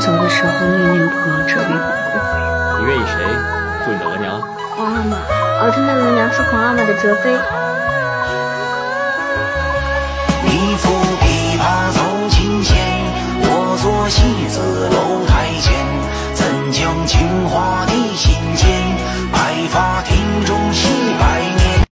走的时候，那面婆彻。你愿意谁做你的额娘？皇阿玛，儿的额娘是皇阿玛的哲妃。你抚琵琶奏琴弦，我坐戏子楼台前，怎将情话递心间？白发。